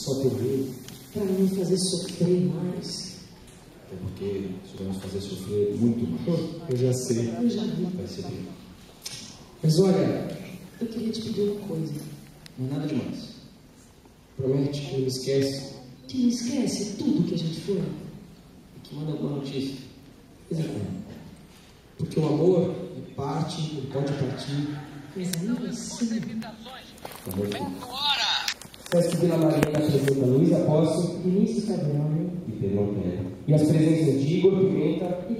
Só por mim? Para não fazer sofrer mais. É porque isso vai nos fazer sofrer muito mais. Eu já sei. Eu já vi. Vai ser bem. Mas olha, Eu queria te pedir uma coisa. Não é nada demais. promete que não me esquece. Que não esquece tudo que a gente foi. E que manda boa notícia. Porque o amor é parte, não pode partir. Mas ainda assim. Amor Peço que Vila Maria apresenta Luiz Apóstolo, Vinícius Cadrão e Pedro Monteiro. E as presenças de Igor Pimenta. E